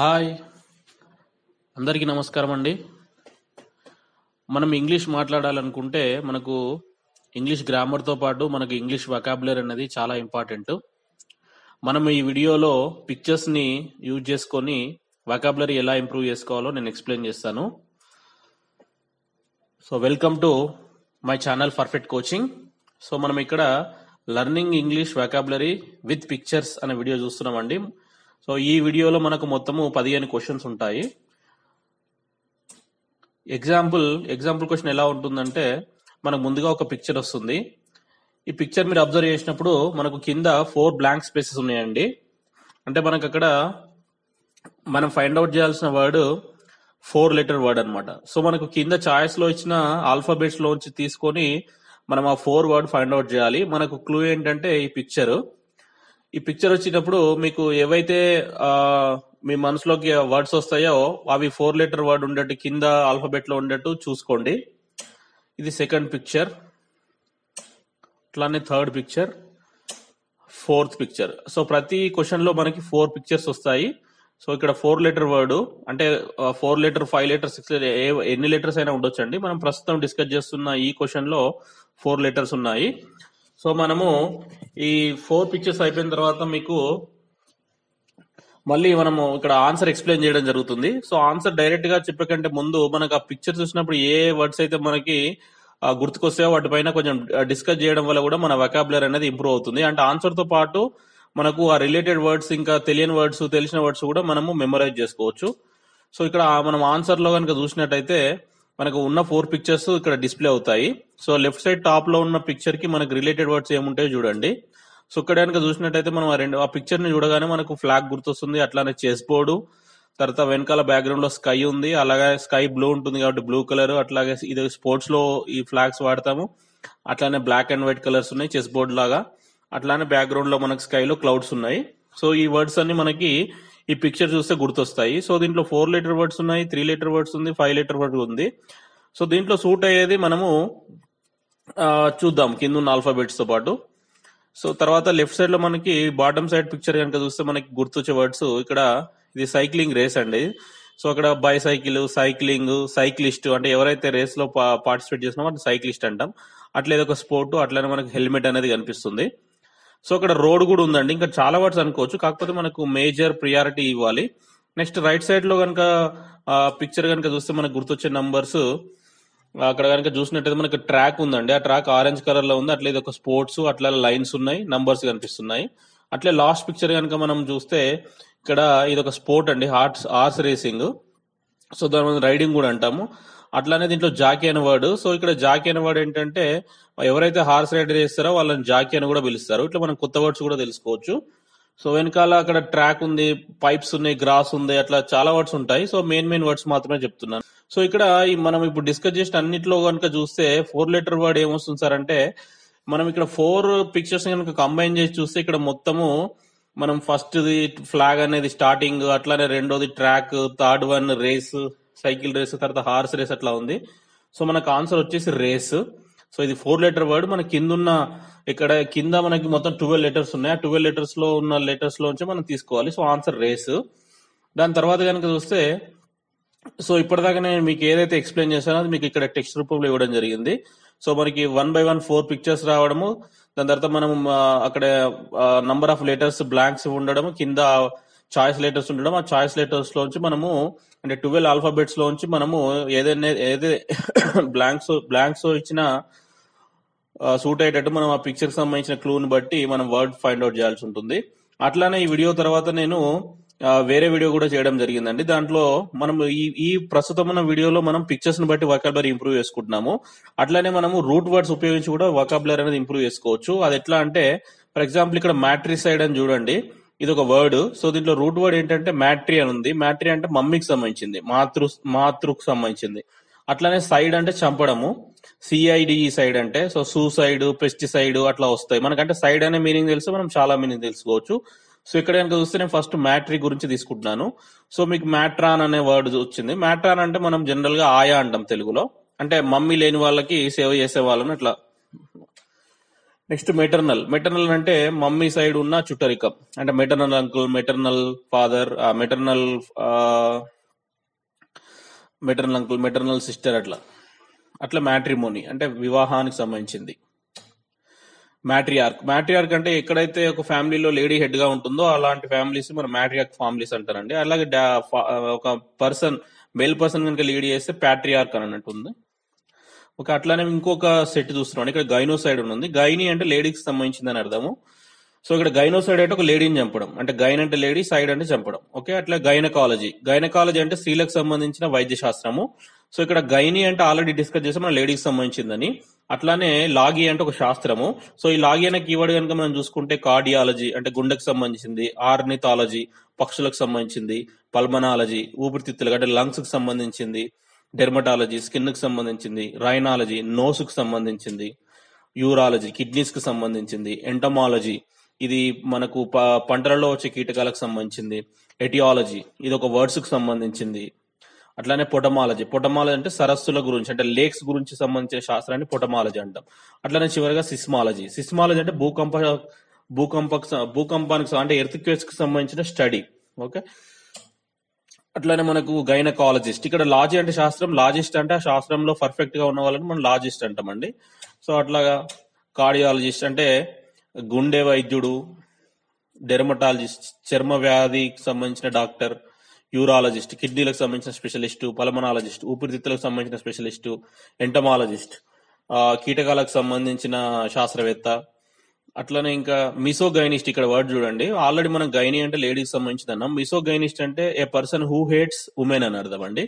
Hi. అందరికీ నమస్కారం అండి. మనం ఇంగ్లీష్ మాట్లాడాలనుకుంటే మనకు ఇంగ్లీష్ గ్రామర్తో పాటు మనకు ఇంగ్లీష్ వొకాబులరీ అనేది చాలా ఇంపార్టెంట్ మనం ఈ వీడియోలో పిక్చర్స్ని యూజ్ చేసుకొని వెకాబులరీ ఎలా ఇంప్రూవ్ చేసుకోవాలో నేను ఎక్స్ప్లెయిన్ చేస్తాను. So welcome to my channel perfect coaching so మనం ఇక్కడ learning English vocabulary with pictures అనే వీడియో చూస్తున్నామండి. సో ఈ వీడియోలో మనకు మొత్తము పదిహేను క్వశ్చన్స్ ఉంటాయి. ఎగ్జాంపుల్ ఎగ్జాంపుల్ క్వశ్చన్ ఎలా ఉంటుందంటే మనకు ముందుగా ఒక పిక్చర్ వస్తుంది. ఈ పిక్చర్ మీరు అబ్జర్వ్ చేసినప్పుడు మనకు కింద ఫోర్ బ్లాంక్ స్పేసెస్ ఉన్నాయండి. అంటే మనకు అక్కడ మనం ఫైండ్ అవుట్ చేయాల్సిన వర్డ్ ఫోర్ లెటర్ వర్డ్ అనమాట సో మనకు కింద చాయిస్లో ఇచ్చిన ఆల్ఫాబెట్స్ లోంచి తీసుకొని మనం ఆ ఫోర్ వర్డ్ ఫైండ్ అవుట్ చేయాలి. మనకు క్లూ ఏంటంటే ఈ పిక్చర్ ఈ పిక్చర్ వచ్చినప్పుడు మీకు ఏవైతే మీ మనసులోకి వర్డ్స్ వస్తాయో అవి ఫోర్ లెటర్ వర్డ్ ఉండేట్టు కింద ఆల్ఫాబెట్లో ఉండేట్టు చూసుకోండి. ఇది సెకండ్ పిక్చర్ అట్లానే third picture fourth picture so ప్రతి క్వశ్చన్లో మనకి ఫోర్ పిక్చర్స్ వస్తాయి. సో ఇక్కడ ఫోర్ లెటర్ వర్డ్ అంటే four letter five letter six ఎన్ని లెటర్స్ అయినా ఉండొచ్చండి. మనం ప్రస్తుతం డిస్కస్ చేస్తున్న ఈ క్వశ్చన్లో ఫోర్ లెటర్స్ ఉన్నాయి. సో మనము ఈ ఫోర్ పిక్చర్స్ అయిపోయిన తర్వాత మీకు మళ్ళీ మనము ఇక్కడ ఆన్సర్ ఎక్స్ప్లెయిన్ చేయడం జరుగుతుంది. సో ఆన్సర్ డైరెక్ట్గా చెప్పకంటే ముందు మనకు ఆ పిక్చర్ చూసినప్పుడు ఏ వర్డ్స్ అయితే మనకి ఆ, గుర్తుకొస్తాయో వాటిపైన కొంచెం డిస్కస్ చేయడం వల్ల కూడా మన వెకాబులర్ అనేది ఇంప్రూవ్ అవుతుంది. అంటే ఆన్సర్తో పాటు మనకు ఆ రిలేటెడ్ వర్డ్స్ ఇంకా తెలియని వర్డ్స్ తెలిసిన వర్డ్స్ కూడా మనము మెమరైజ్ చేసుకోవచ్చు. సో ఇక్కడ మనం ఆన్సర్లో కనుక చూసినట్టయితే మనకు ఉన్న ఫోర్ పిక్చర్స్ ఇక్కడ డిస్ప్లే అవుతాయి. సో లెఫ్ట్ సైడ్ టాప్లో ఉన్న పిక్చర్కి మనకు రిలేటెడ్ వర్డ్స్ ఏముంటాయో చూడండి. సో ఇక్కడ కనుక చూసినట్టయితే మనం ఆ రెండు ఆ పిక్చర్ని చూడగానే మనకు ఫ్లాగ్ గుర్తొస్తుంది అట్లానే చెస్ బోర్డు తర్వాత వెనకాల బ్యాక్గ్రౌండ్లో స్కై ఉంది అలాగే స్కై బ్లూ ఉంటుంది కాబట్టి బ్లూ కలర్ అట్లాగే ఇది స్పోర్ట్స్లో ఈ ఫ్లాగ్స్ వాడతాము అట్లానే బ్లాక్ అండ్ వైట్ కలర్స్ ఉన్నాయి చెస్ బోర్డ్ లాగా అట్లానే బ్యాక్గ్రౌండ్లో మనకి స్కై లో క్లౌడ్స్ ఉన్నాయి. సో ఈ వర్డ్స్ అన్ని మనకి ఈ పిక్చర్ చూస్తే గుర్తొస్తాయి. సో దీంట్లో ఫోర్ లీటర్ వర్డ్స్ ఉన్నాయి త్రీ లీటర్ వర్డ్స్ ఉంది ఫైవ్ లీటర్ వర్డ్ ఉంది. సో దీంట్లో సూట్ అయ్యేది మనము చూద్దాం. కింద ఉన్న ఆల్ఫాబెట్స్తో పాటు. సో తర్వాత లెఫ్ట్ సైడ్లో మనకి బాటమ్ సైడ్ పిక్చర్ కనుక చూస్తే మనకి గుర్తొచ్చే వర్డ్స్ ఇక్కడ ఇది సైక్లింగ్ రేస్ అండి. సో అక్కడ బైసైకిల్ సైక్లింగ్ సైక్లిస్ట్ అంటే ఎవరైతే రేస్లో పార్టిసిపేట్ చేసినామో అంటే సైక్లిస్ట్ అంటాం. అట్లా ఒక స్పోర్ట్ అట్లనే మనకి హెల్మెట్ అనేది కనిపిస్తుంది. సో అక్కడ రోడ్ కూడా ఉందండి. ఇంకా చాలా వర్డ్స్ అనుకోవచ్చు. కాకపోతే మనకు మేజర్ ప్రియారిటీ ఇవ్వాలి. నెక్స్ట్ రైట్ సైడ్లో కనుక పిక్చర్ కనుక చూస్తే మనకు గుర్తొచ్చే నంబర్స్ అక్కడ కనుక చూసినట్టయితే మనకు ట్రాక్ ఉందండి. ఆ ట్రాక్ ఆరెంజ్ కలర్లో ఉంది. అట్లా ఇది ఒక స్పోర్ట్స్ అట్లా లైన్స్ ఉన్నాయి. నంబర్స్ కనిపిస్తున్నాయి. అట్లే లాస్ట్ పిక్చర్ కనుక మనం చూస్తే ఇక్కడ ఇది ఒక స్పోర్ట్ అండి. Hearts horse racing. సో దాని రైడింగ్ కూడా అంటాము. అట్లానే దీంట్లో జాకీ అనే వర్డ్. సో ఇక్కడ జాకీ అనే వర్డ్ ఏంటంటే ఎవరైతే హార్స్ రైడ్ చేస్తారో వాళ్ళని జాకీ అని కూడా పిలుస్తారు. ఇట్లా మనం కొత్త వర్డ్స్ కూడా తెలుసుకోవచ్చు. సో వెనకాల అక్కడ ట్రాక్ ఉంది పైప్స్ ఉన్నాయి గ్రాస్ ఉంది అట్లా చాలా వర్డ్స్ ఉంటాయి. సో మెయిన్ మెయిన్ వర్డ్స్ మాత్రమే చెప్తున్నాను. సో ఇక్కడ మనం ఇప్పుడు డిస్కస్ చేసిన అన్నిట్లో కనుక చూస్తే ఫోర్ లెటర్ వర్డ్ ఏమొస్తుంది సార్ అంటే మనం ఇక్కడ ఫోర్ పిక్చర్స్ కనుక కంబైన్ చేసి చూస్తే ఇక్కడ మొత్తము మనం ఫస్ట్ ఫ్లాగ్ అనేది స్టార్టింగ్ అట్లానే రెండోది track third one race cycle race తర్వాత హార్స్ రేస్ అట్లా ఉంది. సో మనకు ఆన్సర్ వచ్చేసి రేస్. సో ఇది ఫోర్ లెటర్ వర్డ్. మన కింద ఉన్న ఇక్కడ కింద మనకి మొత్తం ట్వెల్వ్ లెటర్స్ ఉన్నాయి. ఆ ట్వెల్వ్ లెటర్స్లో ఉన్న లెటర్స్ లోంచి మనం తీసుకోవాలి. So answer race. దాని తర్వాత కనుక చూస్తే సో ఇప్పటిదాకా నేను మీకు ఏదైతే ఎక్స్ప్లెయిన్ చేశానో అది మీకు ఇక్కడ టెక్స్ట్ రూపంలో ఇవ్వడం జరిగింది. సో మనకి one by one four pictures రావడము దాని తర్వాత మనం అక్కడ నంబర్ ఆఫ్ లెటర్స్ బ్లాంక్స్ ఉండడం కింద చాయిస్ లెటర్స్ ఉండడం. ఆ చాయిస్ లెటర్స్ లోంచి మనము అంటే ట్వెల్వ్ ఆల్ఫాబెట్స్ లోంచి మనము ఏదైనా ఏదే బ్లాంక్స్ బ్లాంక్స్ ఇచ్చిన సూట్ అయ్యేటట్టు మనం ఆ పిక్చర్ సంబంధించిన క్లూని బట్టి మనం వర్డ్ ఫైండ్ అవుట్ చేయాల్సి ఉంటుంది. అట్లానే ఈ వీడియో తర్వాత నేను వేరే వీడియో కూడా చేయడం జరిగిందండి. దాంట్లో మనం ఈ ఈ ప్రస్తుతం ఉన్న వీడియోలో మనం పిక్చర్స్ని బట్టి వొకాబులరీ ఇంప్రూవ్ చేసుకుంటున్నాము. అట్లానే మనము రూట్ వర్డ్స్ ఉపయోగించి కూడా వొకాబులరీ అనేది ఇంప్రూవ్ చేసుకోవచ్చు. అది ఎట్లా అంటే ఫర్ ఎగ్జాంపుల్ ఇక్కడ మ్యాట్రిసైడ్ అని చూడండి. ఇది ఒక వర్డ్. సో దీంట్లో రూట్ వర్డ్ ఏంటంటే మ్యాట్రీ అని ఉంది. మ్యాట్రీ అంటే మమ్మీకి సంబంధించింది. మాతృ మాతృకు సంబంధించింది. అట్లానే సైడ్ అంటే చంపడము. సిఐడి సైడ్ అంటే సో సూసైడ్ పెస్టిసైడ్ అట్లా వస్తాయి. మనకంటే సైడ్ అనే మీనింగ్ తెలుసు మనం చాలా మీనింగ్ తెలుసుకోవచ్చు. సో ఇక్కడ కనుక చూస్తే నేను ఫస్ట్ మ్యాట్రీ గురించి తీసుకుంటున్నాను. సో మీకు మ్యాట్రాన్ అనే వర్డ్ వచ్చింది. మ్యాట్రాన్ అంటే మనం జనరల్గా ఆయా అంటాం తెలుగులో. అంటే మమ్మీ లేని వాళ్ళకి సేవ చేసే వాళ్ళని అట్లా నెక్స్ట్ మెటర్నల్. మెటర్నల్ అంటే మమ్మీ సైడ్ ఉన్న చుట్టరికం. అంటే maternal uncle maternal father maternal maternal uncle maternal sister అట్లా. అట్లా మ్యాట్రిమోని. అంటే వివాహానికి సంబంధించింది. మ్యాట్రియార్క్. మ్యాట్రియార్క్ అంటే ఎక్కడైతే ఒక ఫ్యామిలీలో లేడీ హెడ్గా ఉంటుందో అలాంటి ఫ్యామిలీస్ మన మ్యాట్రియార్క్ ఫ్యామిలీస్ అంటారండి. అలాగే ఒక పర్సన్ మేల్ పర్సన్ కనుక లీడ్ చేస్తే ప్యాట్రియార్క్ అని ఉంది. ఒక అట్లానే ఇంకొక సెట్ చూస్తున్నాం. ఇక్కడ గైనోసైడ్ ఉంది. గైని అంటే లేడీకి సంబంధించింది అని అర్థము. సో ఇక్కడ గైనో సైడ్ అంటే ఒక లేడీని చంపడం. అంటే గైన్ అంటే లేడీ సైడ్ అంటే చంపడం. ఓకే అట్లా గైనకాలజీ గైనకాలజీ అంటే స్త్రీలకు సంబంధించిన వైద్య శాస్త్రము. సో ఇక్కడ గైని అంటే ఆల్రెడీ డిస్కస్ చేసాం. మన లేడీకి సంబంధించిందని. అట్లానే లాగి అంటే ఒక శాస్త్రము. సో ఈ లాగి అనే కీవర్డ్ కనుక మనం చూసుకుంటే కార్డియాలజీ అంటే గుండెకు సంబంధించింది ఆర్నిథాలజీ పక్షులకు సంబంధించింది పల్మనాలజీ ఊపిరితిత్తులకు అంటే లంగ్స్కి సంబంధించింది డెర్మటాలజీ స్కిన్కి సంబంధించింది రైనాలజీ నోసుకు సంబంధించింది యూరాలజీ కిడ్నీస్కి సంబంధించింది ఎంటమాలజీ ఇది మనకు ప- పంటలలో వచ్చే కీటకాలకు సంబంధించింది ఎటియాలజీ ఇది ఒక వర్డ్స్కి సంబంధించింది. అట్లానే పొటమాలజీ పొటమాలజీ అంటే సరస్సుల గురించి అంటే లేక్స్ గురించి సంబంధించిన శాస్త్రాన్ని పొటమాలజీ అంటాం. అట్లానే చివరిగా సిస్మాలజీ సిస్మాలజీ అంటే భూకంప భూకంప భూకంపానికి అంటే ఎర్త్కి సంబంధించిన స్టడీ ఓకే అట్లానే మనకు గైనకాలజిస్ట్ ఇక్కడ లాజీ అంటే శాస్త్రం లాజిస్ట్ అంటే ఆ శాస్త్రంలో పర్ఫెక్ట్గా ఉన్న వాళ్ళని మనం లాజిస్ట్ అంటామండి. సో అట్లాగా కార్డియాలజిస్ట్ అంటే గుండె వైద్యుడు డెర్మటాలజిస్ట్ చర్మ వ్యాధికి సంబంధించిన డాక్టర్ యూరాలజిస్ట్ కిడ్నీలకు సంబంధించిన స్పెషలిస్టు పలమనాలజిస్ట్ ఊపిరితిత్తులకు సంబంధించిన స్పెషలిస్టు ఎంటమాలజిస్ట్ కీటకాలకు సంబంధించిన శాస్త్రవేత్త అట్లనే ఇంకా మిసో గైనిస్ట్ ఇక్కడ వర్డ్ చూడండి. ఆల్రెడీ మనం గైని అంటే లేడీస్ సంబంధించింది అన్నాం. మిసోగైనిస్ట్ అంటే a person who hates women అని అర్థం అండి.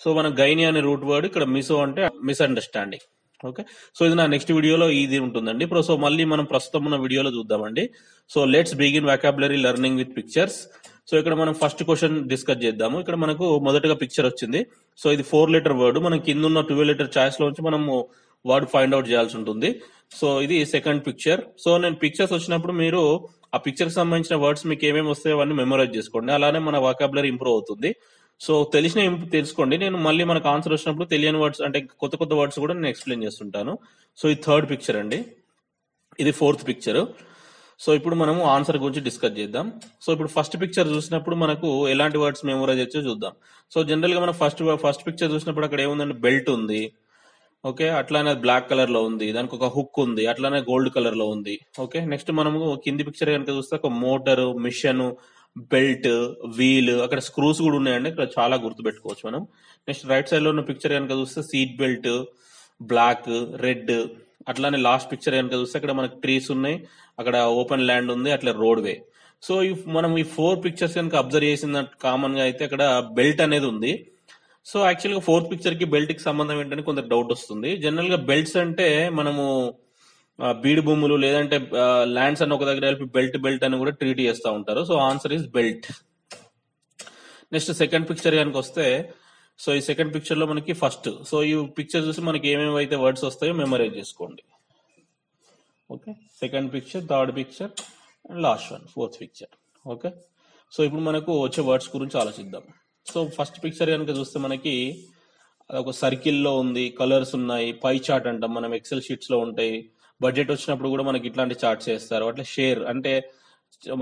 సో మనం గైని అనే రూట్ వర్డ్ ఇక్కడ మిసో అంటే మిస్అండర్స్టాండింగ్. ఓకే? సో ఇది నా నెక్స్ట్ వీడియోలో ఇది ఉంటుందండి. ఇప్పుడు సో మళ్ళీ మనం ప్రస్తుతం ఉన్న వీడియోలో చూద్దామండి. So let's begin vocabulary learning with pictures so ఇక్కడ మనం ఫస్ట్ క్వశ్చన్ డిస్కస్ చేద్దాము. ఇక్కడ మనకు మొదటగా పిక్చర్ వచ్చింది. సో ఇది ఫోర్ లెటర్ వర్డ్ మనం కింద ఉన్న ట్వెల్వ్ లెటర్ ఛాయిస్లో నుంచి మనము వర్డ్ ఫైండ్ అవుట్ చేయాల్సి ఉంటుంది. సో ఇది సెకండ్ పిక్చర్ సో నేను పిక్చర్స్ వచ్చినప్పుడు మీరు ఆ పిక్చర్కి సంబంధించిన వర్డ్స్ మీకు ఏమేమి వస్తాయో అవన్నీ మెమరైజ్ చేసుకోండి. అలానే మన వాకాబులరీ ఇంప్రూవ్ అవుతుంది. సో తెలిసిన తెలుసుకోండి. నేను మళ్ళీ మనకు ఆన్సర్ వచ్చినప్పుడు తెలియని వర్డ్స్ అంటే కొత్త కొత్త వర్డ్స్ కూడా నేను ఎక్స్ప్లెయిన్ చేస్తుంటాను. సో ఇది థర్డ్ పిక్చర్ అండి. ఇది ఫోర్త్ పిక్చర్ సో ఇప్పుడు మనము ఆన్సర్ గురించి డిస్కస్ చేద్దాం. సో ఇప్పుడు ఫస్ట్ పిక్చర్ చూసినప్పుడు మనకు ఎలాంటి వర్డ్స్ మెమోరైజ్ వచ్చో చూద్దాం. సో జనరల్గా మనం ఫస్ట్ ఫస్ట్ పిక్చర్ చూసినప్పుడు అక్కడ ఏముందంటే బెల్ట్ ఉంది. ఓకే? అట్లానే బ్లాక్ కలర్లో ఉంది. దానికి ఒక హుక్ ఉంది. అట్లానే గోల్డ్ కలర్లో ఉంది. ఓకే? నెక్స్ట్ మనము కింది పిక్చర్ కనుక చూస్తే ఒక మోటార్ మిషన్ బెల్ట్ వీల్ అక్కడ స్క్రూస్ కూడా ఉన్నాయండి. ఇక్కడ చాలా గుర్తు పెట్టుకోవచ్చు మనం. నెక్స్ట్ రైట్ సైడ్లో ఉన్న పిక్చర్ కనుక చూస్తే సీట్ బెల్ట్ బ్లాక్ రెడ్. అట్లానే లాస్ట్ పిక్చర్ కనుక చూస్తే అక్కడ మనకి ట్రీస్ ఉన్నాయి. అక్కడ ఓపెన్ ల్యాండ్ ఉంది. అట్లా రోడ్ వే సో ఈ మనం ఈ ఫోర్ పిక్చర్స్ కనుక అబ్జర్వ్ చేసిన కామన్గా అయితే అక్కడ బెల్ట్ అనేది ఉంది. సో యాక్చువల్గా ఫోర్త్ పిక్చర్కి బెల్ట్కి సంబంధం ఏంటని కొంత డౌట్ వస్తుంది. జనరల్గా బెల్ట్స్ అంటే మనము బీడు భూములు లేదంటే ల్యాండ్స్ అని ఒక దగ్గర కలిపి బెల్ట్ బెల్ట్ అని కూడా ట్రీట్ చేస్తూ ఉంటారు. So answer is belt. Next second picture కనుక వస్తే సో ఈ సెకండ్ పిక్చర్లో మనకి ఫస్ట్ సో ఈ పిక్చర్ చూసి మనకి ఏమేమి అయితే వర్డ్స్ వస్తాయో మెమరైజ్ చేసుకోండి. Okay? Second picture third picture and last one fourth picture. Okay? So ఇప్పుడు మనకు వచ్చే వర్డ్స్ గురించి ఆలోచిద్దాం. సో ఫస్ట్ పిక్చర్ కనుక చూస్తే మనకి ఒక సర్కిల్లో ఉంది కలర్స్ ఉన్నాయి పై చార్ట్ అంటాం మనం ఎక్సెల్ షీట్స్లో ఉంటాయి. బడ్జెట్ వచ్చినప్పుడు కూడా మనకి ఇట్లాంటి చార్ట్స్ వేస్తారు అట్లా షేర్ అంటే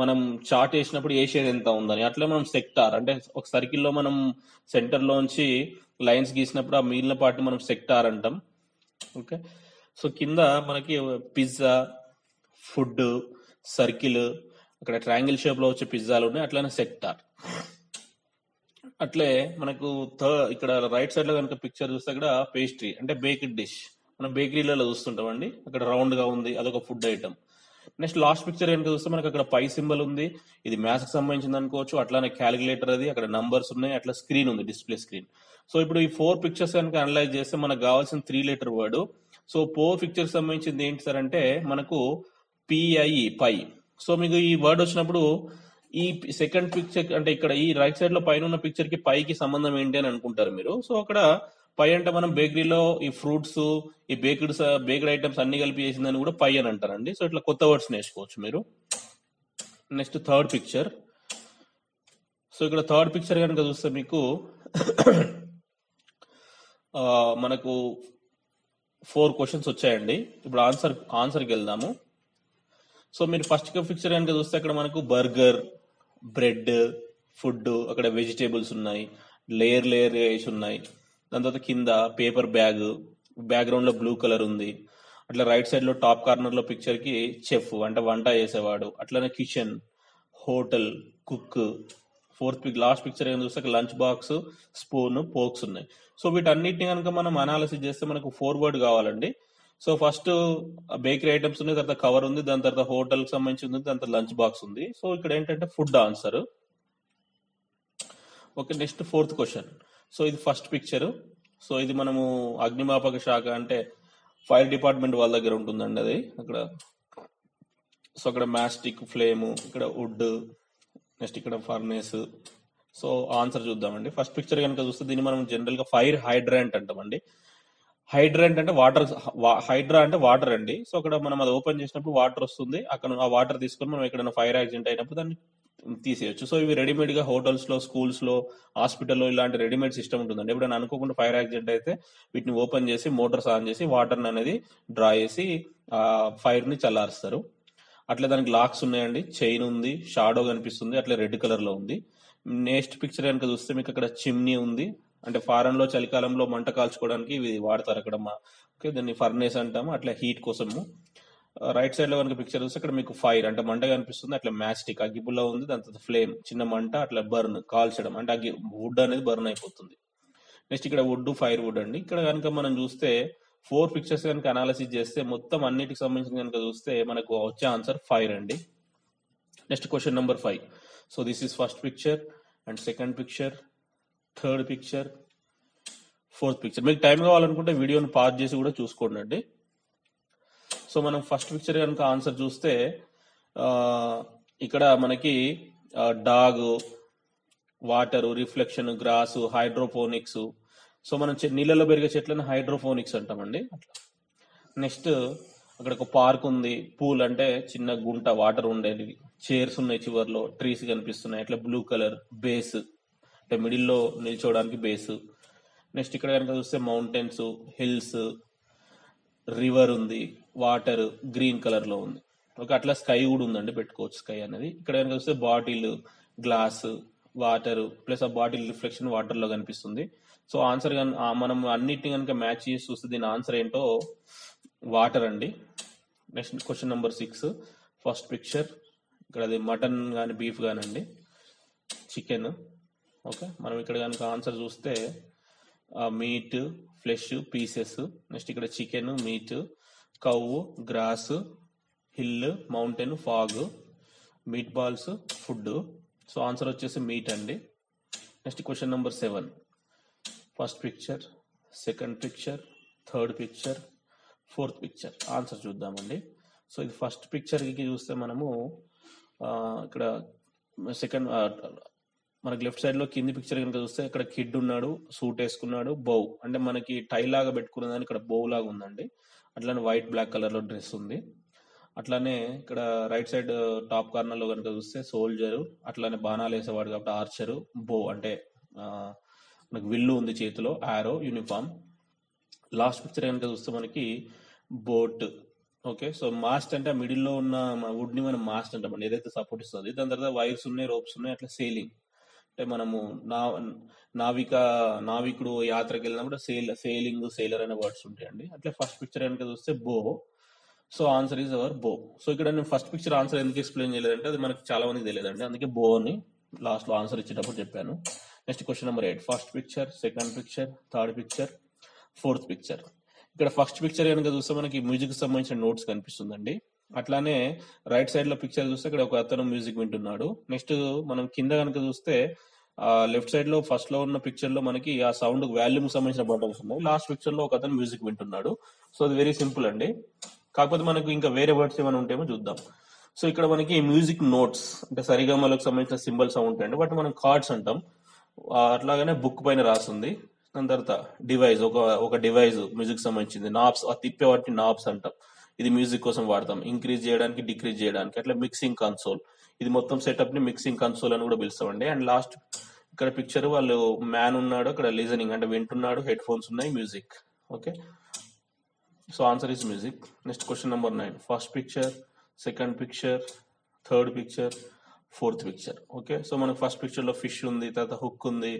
మనం చార్ట్ వేసినప్పుడు ఏ షేర్ ఎంత ఉందని. అట్లా మనం సెక్టార్ అంటే ఒక సర్కిల్లో మనం సెంటర్ లోంచి లైన్స్ గీసినప్పుడు ఆ మిగిలిన పార్ట్ని మనం సెక్టార్ అంటాం. ఓకే సో కింద మనకి పిజ్జా ఫుడ్ సర్కిల్ అక్కడ ట్రయాంగిల్ షేప్లో వచ్చే పిజ్జాలు ఉన్నాయి. అట్లానే సెక్టార్ అట్లే మనకు ఇక్కడ రైట్ సైడ్లో కనుక పిక్చర్ చూస్తే అక్కడ పేస్ట్రీ అంటే బేక్డ్ డిష్ మనం బేకరీలలో చూస్తుంటాం అండి అక్కడ రౌండ్గా ఉంది అదొక food item next last picture కనుక చూస్తే మనకి అక్కడ పై సింబల్ ఉంది. ఇది మ్యాథ్స్కి సంబంధించింది అనుకోవచ్చు అట్లానే క్యాలిక్యులేటర్ అది అక్కడ నంబర్స్ ఉన్నాయి అట్లా స్క్రీన్ ఉంది డిస్ప్లే స్క్రీన్ సో ఇప్పుడు ఈ ఫోర్ పిక్చర్స్ కనుక అనలైజ్ చేస్తే మనకు కావాల్సిన three letter word so four pictures సంబంధించింది ఏంటి సార్ అంటే మనకు పిఐ పై సో మీకు ఈ వర్డ్ వచ్చినప్పుడు ఈ సెకండ్ పిక్చర్ అంటే ఇక్కడ ఈ రైట్ సైడ్లో పైన ఉన్న పిక్చర్కి పైకి సంబంధం ఏంటి అని అనుకుంటారు మీరు. సో అక్కడ పై అంటే మనం బేకరీలో ఈ ఫ్రూట్స్ ఈ బేక్డ్ బేక్డ్ ఐటమ్స్ అన్ని కలిపి చేసిందని కూడా పై అని అంటారండి. సో ఇట్లా కొత్త వర్డ్స్ నేర్చుకోవచ్చు మీరు. నెక్స్ట్ థర్డ్ పిక్చర్ సో ఇక్కడ థర్డ్ పిక్చర్ కనుక చూస్తే మీకు మనకు ఫోర్ క్వశ్చన్స్ వచ్చాయండి. ఇప్పుడు ఆన్సర్ ఆన్సర్కి వెళ్దాము. సో మీరు ఫస్ట్ పిక్చర్ కనుక చూస్తే అక్కడ మనకు బర్గర్ బ్రెడ్ ఫుడ్ అక్కడ వెజిటేబుల్స్ ఉన్నాయి లేయర్ లేయర్ వేసి ఉన్నాయి. దాని తర్వాత కింద పేపర్ బ్యాగ్ బ్యాక్గ్రౌండ్లో బ్లూ కలర్ ఉంది. అట్లా రైట్ సైడ్లో టాప్ కార్నర్లో పిక్చర్కి చెఫ్ అంటే వంట చేసేవాడు. అట్లనే kitchen hotel cook fourth pic last picture ఏం చూస్తే లంచ్ బాక్స్ స్పూన్ పోక్స్ ఉన్నాయి. సో వీటన్నిటిని కనుక మనం అనాలిసిస్ చేస్తే మనకు ఫోర్వర్డ్ కావాలండి. సో ఫస్ట్ బేకరీ ఐటమ్స్ ఉన్నాయి తర్వాత కవర్ ఉంది దాని తర్వాత హోటల్కి సంబంధించి ఉంది దాని తర్వాత లంచ్ బాక్స్ ఉంది. సో ఇక్కడ ఏంటంటే food answer. Okay next fourth question. So ఇది ఫస్ట్ పిక్చర్. సో ఇది మనము అగ్నిమాపక శాఖ అంటే ఫైర్ డిపార్ట్మెంట్ వాళ్ళ దగ్గర ఉంటుందండి అది. అక్కడ సో అక్కడ మ్యాస్టిక్ ఫ్లేమ్ ఇక్కడ వుడ్ నెక్స్ట్ ఇక్కడ ఫర్నేస్. సో ఆన్సర్ చూద్దామండి. ఫస్ట్ పిక్చర్ కనుక చూస్తే దీన్ని మనం జనరల్గా ఫైర్ హైడ్రాంట్ అంటామండి. హైడ్రాంట్ అంటే వాటర్ హైడ్రా అంటే వాటర్ అండి. సో అక్కడ మనం అది ఓపెన్ చేసినప్పుడు వాటర్ వస్తుంది. అక్కడ ఆ వాటర్ తీసుకొని మనం ఎక్కడైనా ఫైర్ యాక్సిడెంట్ అయినప్పుడు దాన్ని తీసేయచ్చు. సో ఇవి రెడీమేడ్గా హోటల్స్లో స్కూల్స్లో హాస్పిటల్లో ఇలాంటి రెడీమేడ్ సిస్టమ్ ఉంటుందండి. ఎప్పుడైనా అనుకోకుండా ఫైర్ యాక్సిడెంట్ అయితే వీటిని ఓపెన్ చేసి మోటార్స్ ఆన్ చేసి వాటర్ అనేది డ్రా చేసి ఆ ఫైర్ని చల్లారుస్తారు. అట్లా దానికి లాక్స్ ఉన్నాయండి. చైన్ ఉంది షాడో కనిపిస్తుంది. అట్లా రెడ్ కలర్లో ఉంది. నెక్స్ట్ పిక్చర్ కనుక చూస్తే మీకు అక్కడ చిమ్నీ ఉంది. అంటే ఫారెన్లో చలికాలంలో మంట కాల్చుకోవడానికి ఇవి వాడతారు అక్కడ మా ఓకే దాన్ని ఫర్నేస్ అంటాము అట్లా హీట్ కోసము. రైట్ సైడ్లో కనుక పిక్చర్ చూస్తే ఇక్కడ మీకు ఫైర్ అంటే మంట కనిపిస్తుంది అట్లా మ్యాస్టిక్ అగ్గిపుల్ల ఉంది దాని తర్వాత ఫ్లేమ్ చిన్న మంట అట్లా బర్న్ కాల్చడం అంటే అగ్గి వుడ్ అనేది బర్న్ అయిపోతుంది. నెక్స్ట్ ఇక్కడ వుడ్ ఫైర్ వుడ్ అండి. ఇక్కడ కనుక మనం చూస్తే ఫోర్ పిక్చర్స్ కనుక అనాలిసిస్ చేస్తే మొత్తం అన్నిటికి సంబంధించిన కనుక చూస్తే మనకు వచ్చే ఆన్సర్ ఫైర్ అండి. Next question number five so this is first picture and second picture third picture fourth picture. మీకు టైం కావాలనుకుంటే వీడియోని పాజ్ చేసి కూడా చూసుకోండి అండి. సో మనం ఫస్ట్ పిక్చర్ కనుక ఆన్సర్ చూస్తే ఇక్కడ మనకి dog water reflection grass hydroponics. So మనం చె- నీళ్ళలో పెరిగే చెట్లను హైడ్రోపోనిక్స్ అంటామండి. అట్లా నెక్స్ట్ అక్కడ ఒక పార్క్ ఉంది. పూల్ అంటే చిన్న గుంట వాటర్ ఉండేది చైర్స్ ఉన్నాయి చివర్లో ట్రీస్ కనిపిస్తున్నాయి. అట్లా బ్లూ కలర్ బేస్. అంటే మిడిల్లో నిల్చోవడానికి బేస్ నెక్స్ట్ ఇక్కడ కనుక చూస్తే మౌంటైన్స్ హిల్స్ రివర్ ఉంది వాటర్ గ్రీన్ కలర్లో ఉంది. ఒక అట్లా స్కై కూడా ఉందండి పెట్టుకోవచ్చు స్కై అనేది. ఇక్కడ కనుక చూస్తే బాటిల్ గ్లాస్ వాటర్ ప్లస్ ఆ బాటిల్ రిఫ్లెక్షన్ వాటర్లో కనిపిస్తుంది సో ఆన్సర్ మనం అన్నిటిని కనుక మ్యాచ్ చేసి చూస్తే దీని ఆన్సర్ ఏంటో వాటర్ అండి. Next question number six first picture ఇక్కడ అది మటన్ కానీ బీఫ్ కానండి చికెన్ ఓకే? మనం ఇక్కడ కనుక ఆన్సర్ చూస్తే మీట్ ఫ్లెష్ పీసెస్ నెక్స్ట్ ఇక్కడ chicken meat cow grass hill mountain fog meat balls food. So answer వచ్చేసి మీట్ అండి. Next question number seven. First picture second picture third picture fourth picture. Answer చూద్దామండి. So ఇది first పిక్చర్కి చూస్తే మనము ఇక్కడ second మనకి లెఫ్ట్ సైడ్లో కింది పిక్చర్ కనుక చూస్తే ఇక్కడ కిడ్ ఉన్నాడు సూట్ వేసుకున్నాడు బౌ అంటే మనకి టై లాగా పెట్టుకున్నదాన్ని ఇక్కడ బౌ లాగా ఉందండి. అట్లానే వైట్ బ్లాక్ కలర్లో డ్రెస్ ఉంది. అట్లానే ఇక్కడ రైట్ సైడ్ టాప్ కార్నర్లో కనుక చూస్తే సోల్జరు అట్లానే బాణాలు వేసేవాడు కాబట్టి ఆర్చరు బో అంటే మనకి విల్లు ఉంది చేతిలో ఆరో యూనిఫామ్ లాస్ట్ పిక్చర్ కనుక చూస్తే మనకి బోట్ ఓకే సో మాస్ట్ అంటే మిడిల్లో ఉన్న వుడ్ని మనం మాస్ట్ అంటాం ఏదైతే సపోర్ట్ ఇస్తుంది దాని తర్వాత వైర్స్ ఉన్నాయి రోప్స్ ఉన్నాయి అట్లా సేలింగ్ అంటే మనము నా నావిక నావికుడు యాత్రకి వెళ్ళినప్పుడు సేల్ సేలింగ్ సేలర్ అనే వర్డ్స్ ఉంటాయండి. అట్లా ఫస్ట్ పిక్చర్ కనుక చూస్తే bow. So answer is our bow. So ఇక్కడ నేను ఫస్ట్ పిక్చర్ ఆన్సర్ ఎందుకు ఎక్స్ప్లెయిన్ చేయలేదంటే అది మనకి చాలా మందికి తెలియదండి. అందుకే బో అని లాస్ట్లో ఆన్సర్ ఇచ్చేటప్పుడు చెప్పాను. Next question number eight first picture second picture third picture fourth picture ఇక్కడ ఫస్ట్ పిక్చర్ కనుక చూస్తే మనకి మ్యూజిక్ సంబంధించిన నోట్స్ కనిపిస్తుందండి. అట్లానే రైట్ సైడ్లో పిక్చర్ చూస్తే ఇక్కడ ఒక అతను మ్యూజిక్ వింటున్నాడు. నెక్స్ట్ మనం కింద కనుక చూస్తే లెఫ్ట్ సైడ్లో ఫస్ట్లో ఉన్న పిక్చర్లో మనకి ఆ సౌండ్ వాల్యూమ్ సంబంధించిన బటన్స్ ఉన్నాయి. లాస్ట్ పిక్చర్లో ఒక అతను మ్యూజిక్ వింటున్నాడు. సో అది వెరీ సింపుల్ అండి. కాకపోతే మనకు ఇంకా వేరే వర్డ్స్ ఏమైనా ఉంటేమో చూద్దాం. సో ఇక్కడ మనకి మ్యూజిక్ నోట్స్ అంటే సరిగమలకు సంబంధించిన సింబల్స్ ఉంటాయండి బట్ మనం కార్డ్స్ అంటాం. అట్లాగనే బుక్ పైన రాస్తుంది దాని తర్వాత డివైస్ ఒక ఒక డివైస్ మ్యూజిక్ సంబంధించింది. నాబ్స్ ఆ తిప్పే వాటిని నాబ్స్ అంటాం. ఇది మ్యూజిక్ కోసం వాడతాం. ఇంక్రీజ్ చేయడానికి డిక్రీజ్ చేయడానికి. అట్లా మిక్సింగ్ కన్సోల్ ఇది మొత్తం సెటప్ని మిక్సింగ్ కన్సోల్ అని కూడా పిలుస్తామండి. అండ్ లాస్ట్ ఇక్కడ పిక్చర్ వాళ్ళు మ్యాన్ ఉన్నాడు అక్కడ లిజనింగ్ అంటే వింటున్నాడు హెడ్ ఫోన్స్ ఉన్నాయి music okay so answer is music next question number nine first picture second picture third picture fourth picture okay so మనకు ఫస్ట్ పిక్చర్లో ఫిష్ ఉంది తర్వాత హుక్ ఉంది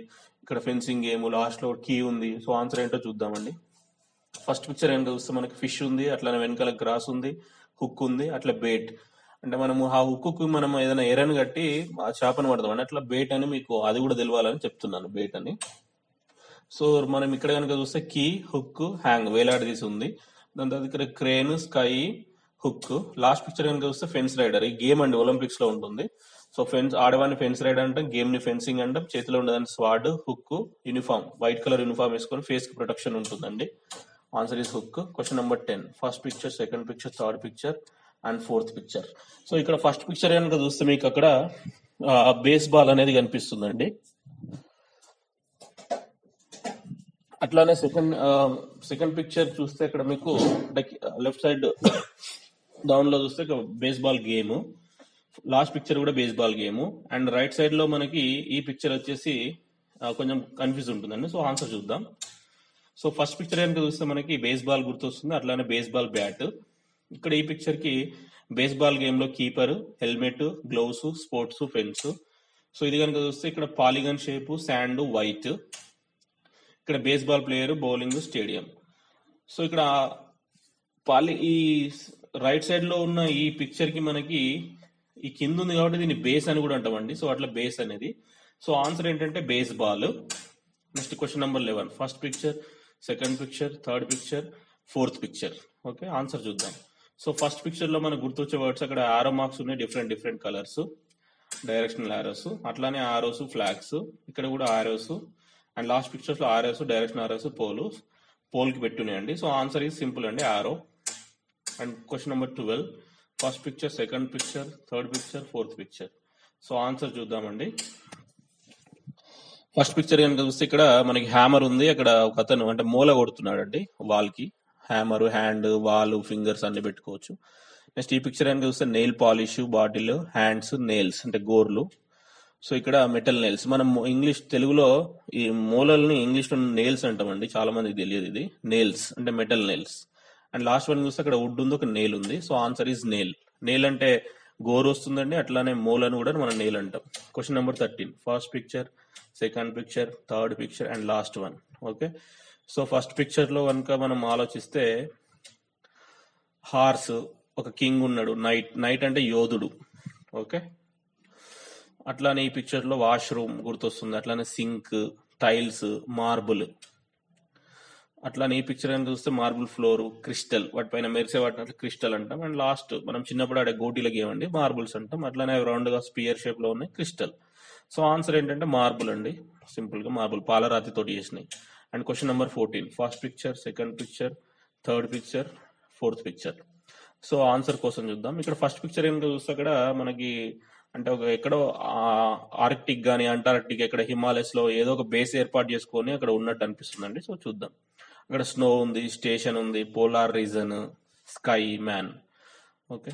ఇక్కడ ఫెన్సింగ్ గేమ్ లాస్ట్లో కీ ఉంది. సో ఆన్సర్ ఏంటో చూద్దామండి. ఫస్ట్ పిక్చర్ ఏం చూస్తే మనకి ఫిష్ ఉంది అట్లానే వెనకాల గ్రాస్ ఉంది హుక్ ఉంది అట్లా బేట్. అంటే మనము ఆ హుక్కు మనం ఏదైనా ఎరని కట్టి ఆ చేపను పడదాం అంటే అట్లా బేట్ అని మీకు అది కూడా తెలియాలని చెప్తున్నాను బేట్ అని. సో మనం ఇక్కడ కనుక చూస్తే కీ హుక్ హ్యాంగ్ వేలాడదీసి ఉంది. దాని తర్వాత ఇక్కడ crane sky hook. Last picture కనుక చూస్తే ఫెన్స్ రైడర్. ఈ గేమ్ అండి ఒలింపిక్స్లో ఉంటుంది. సో ఫెన్స్ ఆడవాడిని ఫెన్స్ రైడర్ అంటాం గేమ్ని ఫెన్సింగ్ అంటాం. చేతిలో ఉండదని sword hook uniform white colour uniform వేసుకొని ఫేస్కి ప్రొటెక్షన్ ఉంటుందండి. Answer is hook question number ten first picture second picture third picture and fourth picture so ఇక్కడ ఫస్ట్ పిక్చర్ కనుక చూస్తే మీకు అక్కడ బేస్ బాల్ అనేది కనిపిస్తుందండి. అట్లానే సెకండ్ సెకండ్ పిక్చర్ చూస్తే ఇక్కడ మీకు లెఫ్ట్ సైడ్ డౌన్లో చూస్తే baseball game last picture కూడా baseball game and right సైడ్లో మనకి ఈ పిక్చర్ వచ్చేసి కొంచెం కన్ఫ్యూజ్ ఉంటుందండి. సో ఆన్సర్ చూద్దాం. సో ఫస్ట్ పిక్చర్ కనుక చూస్తే మనకి? బేస్ బాల్ గుర్తొస్తుంది. అట్లానే బేస్బాల్ బ్యాట్ ఇక్కడ ఈ పిక్చర్కి బేస్ బాల్ గేమ్లో keeper helmet gloves sports pens so ఇది కనుక చూస్తే ఇక్కడ పాలిగన్ షేప్ శాండ్ వైట్ ఇక్కడ baseball player bowling stadium so ఇక్కడ పాలి ఈ రైట్ సైడ్లో ఉన్న ఈ పిక్చర్కి మనకి ఈ కింద ఉంది కాబట్టి దీన్ని బేస్ అని కూడా అంటామండి సో అట్లా బేస్ అనేది. సో ఆన్సర్ ఏంటంటే baseball next question number eleven first picture second picture third picture fourth picture. Okay answer చూద్దాం. సో ఫస్ట్ పిక్చర్లో మనకు గుర్తొచ్చే వర్డ్స్ అక్కడ ఆరో మార్క్స్ ఉన్నాయి different different colours directional arrows అట్లానే ఆరోస్ ఫ్లాగ్స్ ఇక్కడ కూడా ఆరోస్ అండ్ లాస్ట్ పిక్చర్స్లో ఆరోస్ డైరెక్షన్ ఆరోస్ పోలు పోల్కి పెట్టున్నాయండి సో ఆన్సర్ ఈజ్ సింపుల్ అండి arrow and question number twelve first picture second picture third picture fourth picture so answer చూద్దామండి. First picture కనుక చూస్తే ఇక్కడ మనకి హ్యామర్ ఉంది. అక్కడ ఒక అతను అంటే మూల కొడుతున్నాడు అండి వాల్కి హ్యామర్ హ్యాండ్ వాల్ ఫింగర్స్ అన్ని పెట్టుకోవచ్చు. నెక్స్ట్ ఈ పిక్చర్ కనుక చూస్తే nail polish bottle hands nails అంటే గోర్లు. సో ఇక్కడ మెటల్ నెయిల్స్. మనం ఇంగ్లీష్ తెలుగులో ఈ మూలల్ని ఇంగ్లీష్లో నెయిల్స్ అంటామండి. చాలా మందికి తెలియదు ఇది. నెయిల్స్ అంటే metal nails. And last one చూస్తే అక్కడ వుడ్ ఉంది ఒక నెయిల్ ఉంది. So answer is nail. Nail అంటే గోరు వస్తుందండి అట్లానే మూలను కూడా మనం నేల్ అంటాం. Question number thirteen first picture second picture third picture and last one okay so first పిక్చర్లో కనుక మనం ఆలోచిస్తే హార్స్ ఒక కింగ్ ఉన్నాడు నైట్ నైట్ అంటే యోధుడు. ఓకే అట్లానే ఈ పిక్చర్లో వాష్రూమ్ గుర్తొస్తుంది. అట్లానే సింక్ టైల్స్ మార్బుల్ అట్లానే ఈ పిక్చర్ అని చూస్తే మార్బుల్ ఫ్లోర్ క్రిస్టల్ వాటిపైన మెరిసే వాటిని క్రిస్టల్ అంటాం. అండ్ లాస్ట్ మనం చిన్నప్పుడు ఆడే గోటీల గేమ్ అండి మార్బుల్స్ అంటాం. అట్లానే రౌండ్గా స్పియర్ షేప్లో ఉన్నాయి క్రిస్టల్ సో ఆన్సర్ ఏంటంటే మార్బుల్ అండి. సింపుల్గా మార్బుల్ పాలరాతి తోటి చేసినాయి. And question number fourteen first picture second picture third picture fourth picture so answer కోసం చూద్దాం. ఇక్కడ ఫస్ట్ పిక్చర్ ఏంటో చూస్తే అక్కడ మనకి అంటే ఒక ఎక్కడో ఆర్కిటిక్ గానీ అంటార్కిటిక్ ఎక్కడ హిమాలయస్లో ఏదో ఒక బేస్ ఏర్పాటు చేసుకొని అక్కడ ఉన్నట్టు అనిపిస్తుందండి. సో చూద్దాం. ఇక్కడ స్నో ఉంది స్టేషన్ ఉంది polar region sky man. Okay.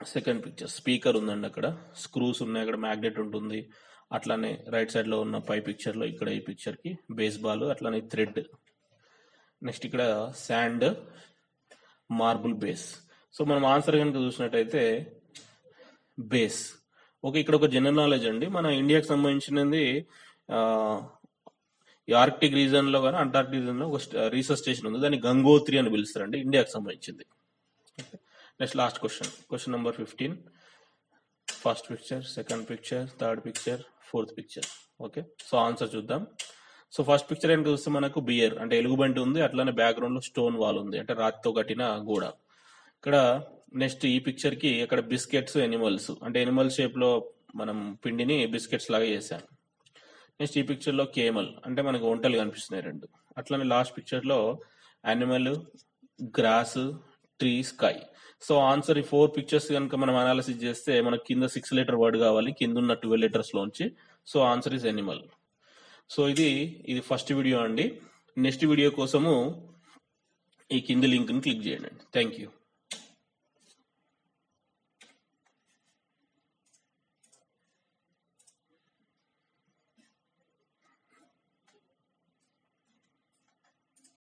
Second picture speaker ఉందండి అక్కడ. స్క్రూస్ ఉన్నాయి అక్కడ మ్యాగ్నెట్ ఉంటుంది. అట్లానే రైట్ సైడ్లో ఉన్న పై పిక్చర్లో ఇక్కడ ఈ పిక్చర్కి బేస్ బాల్ అట్లానే థ్రెడ్. నెక్స్ట్ ఇక్కడ శాండ్ మార్బుల్ బేస్. సో మనం ఆన్సర్ కనుక చూసినట్టయితే బేస్. ఓకే ఇక్కడ ఒక జనరల్ నాలెడ్జ్ అండి. మన ఇండియాకి సంబంధించినది ఈ ఆర్కిటిక్ రీజన్లో కానీ అంటార్కిటిక్ రీజన్లో ఒక రీసెర్చ్ స్టేషన్ ఉంది. దాన్ని గంగోత్రి అని పిలుస్తారండి. ఇండియాకి సంబంధించింది. Next last question. Question number fifteen. First picture second picture third picture fourth picture. Okay? So answer చూద్దాం. సో ఫస్ట్ పిక్చర్ ఏంటి చూస్తే మనకు బియర్. అంటే ఎలుగుబంటి ఉంది. అట్లానే బ్యాక్గ్రౌండ్లో స్టోన్ వాల్ ఉంది. అంటే రాతితో కట్టిన గోడ. ఇక్కడ నెక్స్ట్ ఈ పిక్చర్కి అక్కడ బిస్కెట్స్ ఎనిమల్స్. అంటే ఎనిమల్ షేప్లో మనం పిండిని బిస్కెట్స్ లాగా చేశాం. నెక్స్ట్ ఈ పిక్చర్లో కేమల్. అంటే మనకు ఒంటలు కనిపిస్తున్నాయి రెండు. అట్లానే లాస్ట్ పిక్చర్లో animal grass tree sky so answer ఈ ఫోర్ పిక్చర్స్ కనుక మనం అనాలిసిస్ చేస్తే మనకు కింద సిక్స్ లీటర్ వర్డ్ కావాలి. కింద ఉన్న ట్వెల్వ్ లీటర్స్ లోంచి. So answer is animal so ఇది ఇది ఫస్ట్ వీడియో అండి. నెక్స్ట్ వీడియో కోసము ఈ కింద లింక్ని క్లిక్ చేయండి. Thank you